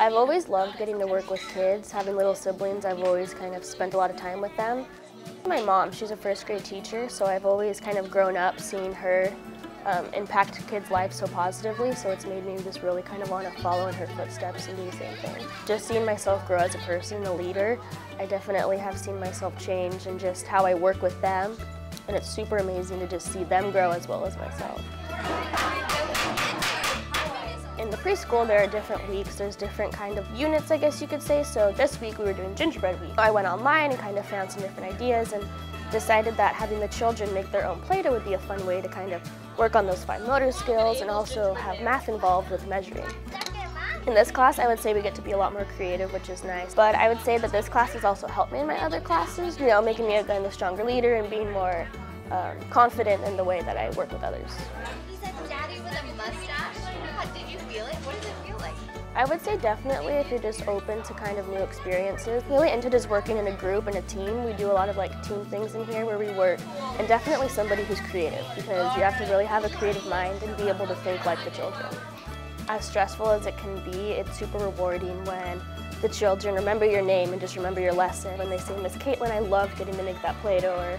I've always loved getting to work with kids. Having little siblings, I've always kind of spent a lot of time with them. My mom, she's a first grade teacher, so I've always kind of grown up seeing her um, impact kids' lives so positively, so it's made me just really kind of want to follow in her footsteps and do the same thing. Just seeing myself grow as a person, a leader, I definitely have seen myself change and just how I work with them, and it's super amazing to just see them grow as well as myself. Preschool, there are different weeks. There's different kind of units, I guess you could say. So this week we were doing gingerbread week. I went online and kind of found some different ideas and decided that having the children make their own Play-Doh would be a fun way to kind of work on those fine motor skills and also have math involved with measuring. In this class, I would say we get to be a lot more creative, which is nice. But I would say that this class has also helped me in my other classes, you know, making me a kind of stronger leader and being more um, confident in the way that I work with others. He said daddy with a mustache. I would say definitely if you're just open to kind of new experiences. Really into just working in a group and a team. We do a lot of like team things in here where we work and definitely somebody who's creative because you have to really have a creative mind and be able to think like the children. As stressful as it can be, it's super rewarding when the children remember your name and just remember your lesson. When they say, Miss Kaitlyn, I love getting to make that Play-Doh or